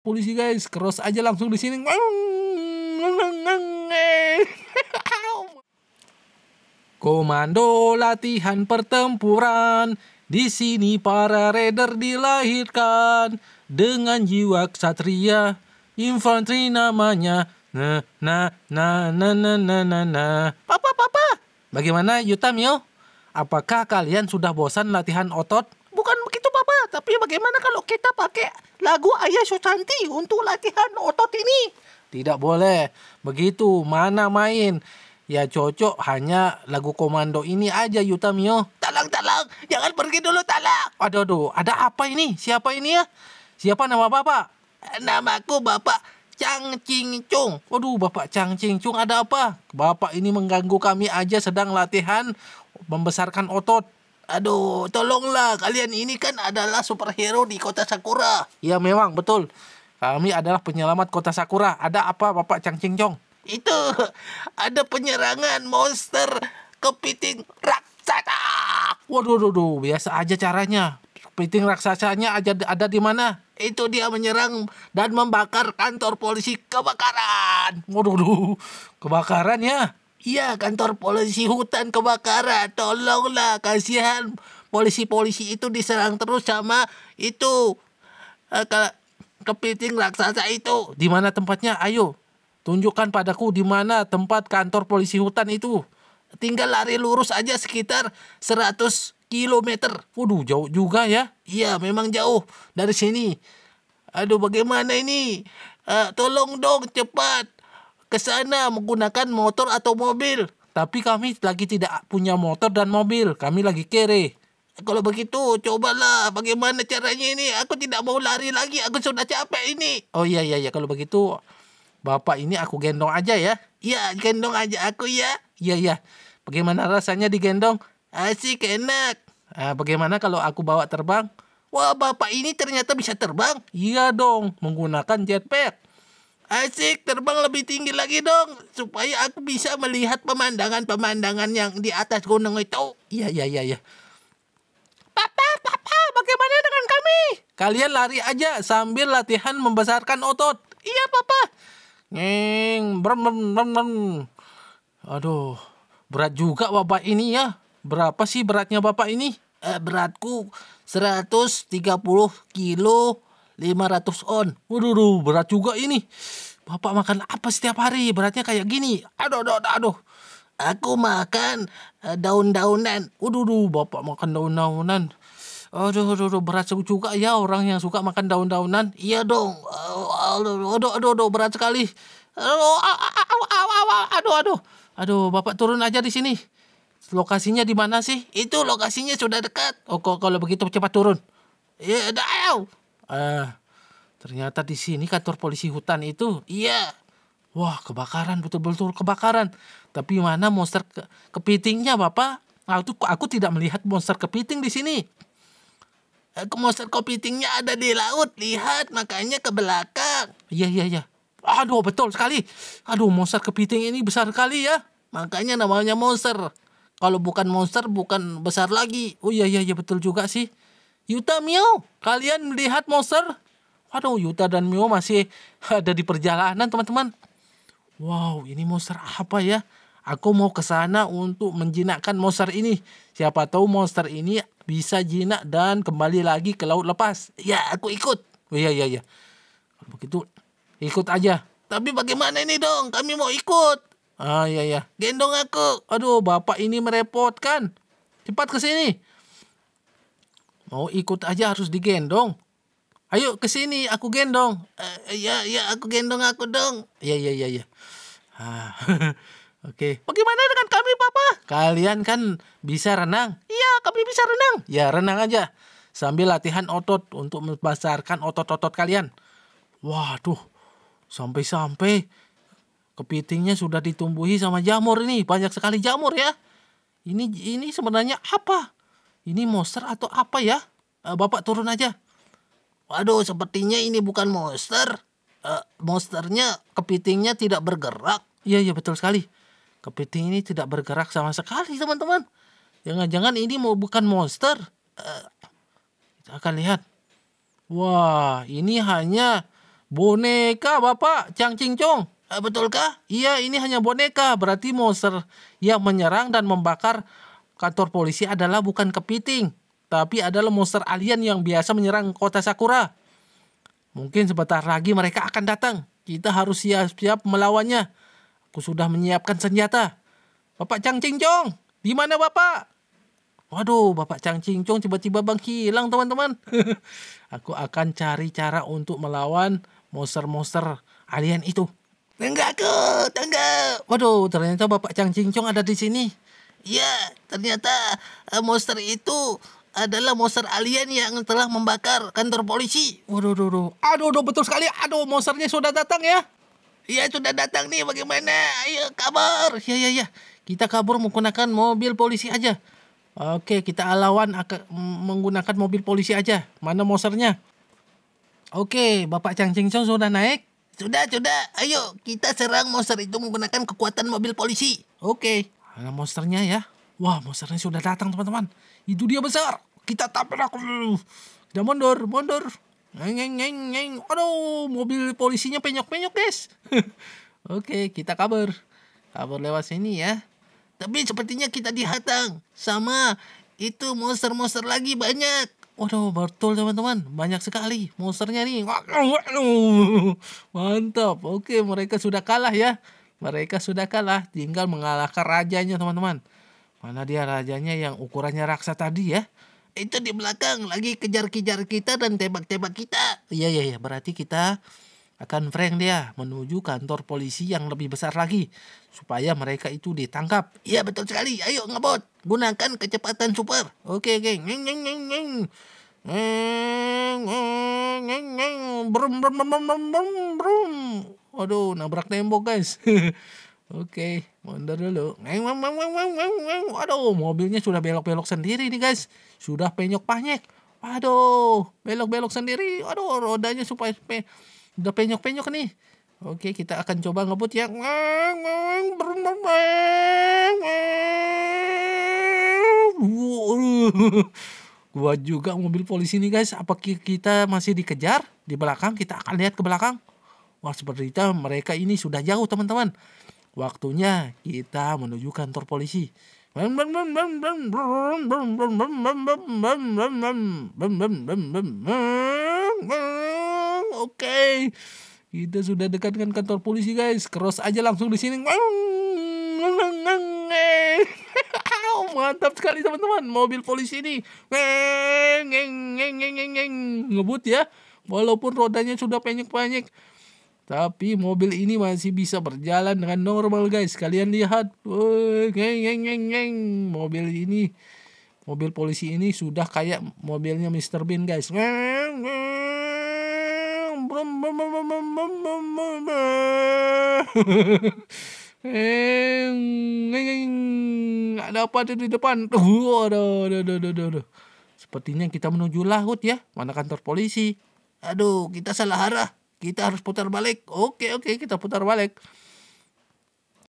polisi guys, cross aja langsung di sini. Komando latihan pertempuran. Di sini para raider dilahirkan dengan jiwa ksatria. Infanteri namanya. Nah, nah, nah, nah, nah, nah, nah, nah. Papa, papa. Bagaimana Yuta Mio? Apakah kalian sudah bosan latihan otot? Bukan begitu tapi bagaimana kalau kita pakai lagu Ayah Susanti untuk latihan otot ini? Tidak boleh. Begitu, mana main. Ya cocok hanya lagu komando ini aja Yuta Mio. Talang, talang. Jangan pergi dulu, talang. Aduh, aduh. Ada apa ini? Siapa ini ya? Siapa nama bapak? Namaku Bapak Chang Ching Chung. Waduh, Bapak Chang Ching Chung ada apa? Bapak ini mengganggu kami aja sedang latihan membesarkan otot. Aduh, tolonglah. Kalian ini kan adalah superhero di kota Sakura. Ya memang, betul. Kami adalah penyelamat kota Sakura. Ada apa Bapak Chang Ching Chong? Itu, ada penyerangan monster kepiting raksasa. Waduh, waduh, waduh, biasa aja caranya. Kepiting raksasanya aja ada di mana? Itu dia menyerang dan membakar kantor polisi kebakaran. Waduh, waduh, kebakaran ya? Iya, kantor polisi hutan kebakaran. Tolonglah, kasihan polisi-polisi itu diserang terus sama itu eh, ke kepiting raksasa itu. Di mana tempatnya? Ayo, tunjukkan padaku di mana tempat kantor polisi hutan itu. Tinggal lari lurus aja sekitar 100 kilometer. Waduh, jauh juga ya. Iya, memang jauh dari sini. Aduh, bagaimana ini? Eh, tolong dong, cepat ke sana menggunakan motor atau mobil. Tapi kami lagi tidak punya motor dan mobil. Kami lagi kere. Kalau begitu, cobalah bagaimana caranya ini. Aku tidak mau lari lagi. Aku sudah capek ini. Oh iya, iya, iya. Kalau begitu, Bapak ini aku gendong aja ya. Iya, gendong aja aku ya. Iya, iya. Bagaimana rasanya digendong? Asik, enak. Nah, bagaimana kalau aku bawa terbang? Wah, Bapak ini ternyata bisa terbang. Iya dong, menggunakan jetpack. Asik, terbang lebih tinggi lagi dong, supaya aku bisa melihat pemandangan-pemandangan yang di atas gunung itu. Iya, iya, iya, iya. Papa, papa, bagaimana dengan kami? Kalian lari aja sambil latihan membesarkan otot. Iya, papa. Ngeng, brem, brem, brem, brem. Aduh, berat juga bapak ini ya. Berapa sih beratnya bapak ini? Eh, beratku 130 kilo 500 on. Waduh, duh, berat juga ini. Bapak makan apa setiap hari? Beratnya kayak gini. Aduh, aduh, aduh. Aku makan uh, daun-daunan. Waduh, duh, bapak makan daun-daunan. Aduh, aduh, aduh, berat juga ya orang yang suka makan daun-daunan. Iya dong. Aduh, aduh, aduh, aduh, berat sekali. Aduh, aduh, aduh, aduh, aduh. Aduh, bapak turun aja di sini. Lokasinya di mana sih? Itu lokasinya sudah dekat. Oh, kalau begitu cepat turun. Ya, ayo. Ah, ternyata di sini kantor polisi hutan itu. Iya. Wah, kebakaran betul-betul kebakaran. Tapi mana monster ke kepitingnya, Bapak? Aku aku tidak melihat monster kepiting di sini. Aku monster kepitingnya ada di laut. Lihat, makanya ke belakang. Iya, iya, iya. Aduh, betul sekali. Aduh, monster kepiting ini besar sekali ya. Makanya namanya monster. Kalau bukan monster, bukan besar lagi. Oh iya, iya, iya, betul juga sih. Yuta Mio, kalian melihat monster? Waduh, Yuta dan Mio masih ada di perjalanan, teman-teman. Wow, ini monster apa ya? Aku mau ke sana untuk menjinakkan monster ini. Siapa tahu monster ini bisa jinak dan kembali lagi ke laut lepas. Ya, aku ikut. Oh iya, iya, iya. Kalau begitu, ikut aja. Tapi bagaimana ini dong? Kami mau ikut. Ah, iya, iya. Gendong aku. Aduh, bapak ini merepotkan. Cepat ke sini. Mau ikut aja harus digendong. Ayo ke sini, aku gendong. Uh, ya, ya, aku gendong aku dong. Ya, ya, ya, ya. Ah, Oke. Okay. Bagaimana dengan kami, Papa? Kalian kan bisa renang. Iya, kami bisa renang. Ya, renang aja. Sambil latihan otot untuk membesarkan otot-otot kalian. Waduh, sampai-sampai kepitingnya sudah ditumbuhi sama jamur ini. Banyak sekali jamur ya. Ini ini sebenarnya apa? Ini monster atau apa ya? Uh, Bapak turun aja. Waduh, sepertinya ini bukan monster. Uh, monsternya, kepitingnya tidak bergerak. Iya, iya betul sekali. Kepiting ini tidak bergerak sama sekali, teman-teman. Jangan-jangan ini mau bukan monster. Uh, kita akan lihat. Wah, ini hanya Boneka Bapak, Cang Cincong. Ah, betulkah? Iya, ini hanya boneka. Berarti monster yang menyerang dan membakar kantor polisi adalah bukan kepiting, tapi adalah monster alien yang biasa menyerang kota Sakura. Mungkin sebentar lagi mereka akan datang. Kita harus siap-siap melawannya. Aku sudah menyiapkan senjata. Bapak Cang Cincong, di mana Bapak? Waduh, Bapak Cang Cincong tiba-tiba bang hilang teman-teman. Aku akan cari cara untuk melawan monster-monster alien itu. Tenggak. Waduh, ternyata Bapak Cang Cincong ada di sini. Ya, ternyata eh, monster itu adalah monster alien yang telah membakar kantor polisi. Waduh, waduh, waduh. Aduh, aduh, betul sekali. Aduh, monsternya sudah datang ya. Ya, sudah datang nih. Bagaimana? Ayo, kabar. Ya, ya, ya. Kita kabur menggunakan mobil polisi aja. Oke, kita lawan akan menggunakan mobil polisi aja. Mana monsternya? Oke, Bapak Cang Cincong sudah naik. Sudah, sudah. Ayo, kita serang monster itu menggunakan kekuatan mobil polisi. Oke. Ada monsternya ya. Wah, monsternya sudah datang teman-teman. Itu dia besar. Kita tabrak. Kita mundur, mundur. Ngeng, ngeng, ngeng, ngeng. Aduh, mobil polisinya penyok-penyok guys. Oke, kita kabur. Kabur lewat sini ya. Tapi sepertinya kita dihatang sama itu monster-monster lagi banyak. Waduh, betul teman-teman. Banyak sekali monsternya nih. Mantap. Oke, mereka sudah kalah ya. Mereka sudah kalah. Tinggal mengalahkan rajanya teman-teman. Mana dia rajanya yang ukurannya raksa tadi ya? Itu di belakang lagi kejar-kejar kita dan tembak-tembak kita. Iya, iya, iya. Berarti kita akan prank dia menuju kantor polisi yang lebih besar lagi supaya mereka itu ditangkap. Iya betul sekali. Ayo ngebot. Gunakan kecepatan super. Oke oke. Ngeng ngeng ngeng ngeng. Ngeng ngeng ngeng. Brum brum brum brum brum brum. Waduh, nabrak tembok guys. Oke, mundur dulu. Waduh, mobilnya sudah belok-belok sendiri nih guys. Sudah penyok-panyek. Waduh, belok-belok sendiri. Waduh, rodanya supaya udah penyok-penyok nih. Oke, kita akan coba ngebut ya. Gua juga mobil polisi nih guys. Apa kita masih dikejar di belakang? Kita akan lihat ke belakang. Wah, seperti itu mereka ini sudah jauh teman-teman. Waktunya kita menuju kantor polisi. Oke. Kita sudah dekat dengan kantor polisi guys. Cross aja langsung di sini. Mantap sekali teman-teman. Mobil polisi ini. Ngebut ya. Walaupun rodanya sudah penyek-penyek. Tapi mobil ini masih bisa berjalan dengan normal guys. Kalian lihat. Mobil ini. Mobil polisi ini sudah kayak mobilnya Mr. Bean guys. ada apa di depan? Aduh, aduh, aduh, aduh, aduh. Sepertinya kita menuju laut ya. Mana kantor polisi? Aduh, kita salah arah. Kita harus putar balik. Oke, oke, kita putar balik.